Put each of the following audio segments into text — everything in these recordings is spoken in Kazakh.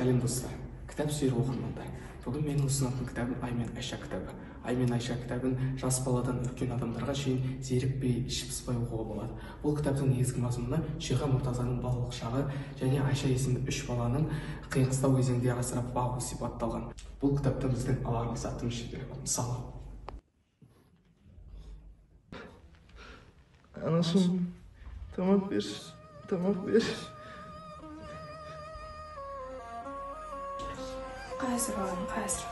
сәлем достар кітап сүйер оқырмандар бүгін менің ұсынатын кітабым ай мен айша кітабы. Ай мен айша кітабын жас баладан үлкен адамдарға шейін зерікпей пыспай оқуға болады. Бұл кітаптың негізгі мазмұны шиға мұртазаның балалық шағы және айша есімді үш баланың қиғыстау кезеңде асырап бағу сипатталған. Бұл кітапта біздің алар мақсатымыз шебер мысалы Anasım tamam bir tamam Eyes are rolling closer.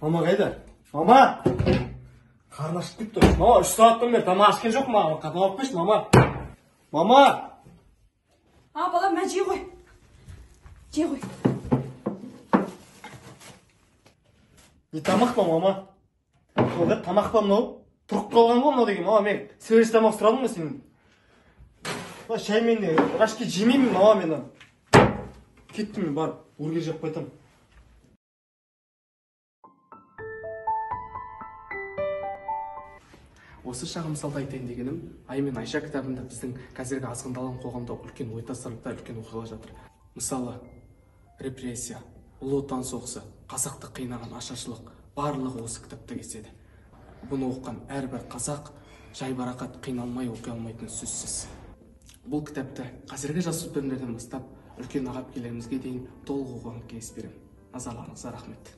Mama қайда? Мама! Қарны ашып кетті. Мама, үш сағаттан бері тамақ ашқан жоқ маған. Қатып алып қойшы, мама. Мама! а балам мә жей ғой жей ғой Не тамақ па, мама? Ол тамақ па мынау? Тұрып қалған ғой мынау деген. Мама, мен свежий тамақ сұрадым ғой сенен. Мына шай мен де рашки жемеймін, мама мен. Кеттім мен барып, бургер жеп қайтамын. Осы шағын мысалда айтайын дегенім ай мен айша кітабында біздің қазіргі азғындалған қоғамда үлкен ойтастарлықта үлкен оқиғалар жатыр. Мысалы репрессия ұлы отан соғысы қазақты қинаған ашаршылық барлығы осы кітапта кездеседі. Бұны оқыған әрбір қазақ жайбарақат қиналмай оқи алмайтыны сөзсіз. Бұл кітапты қазіргі жасөспірімдерден бастап үлкен аға әпкелерімізге дейін толық оқуға кеңес беремін. Назарларыңызға рахмет.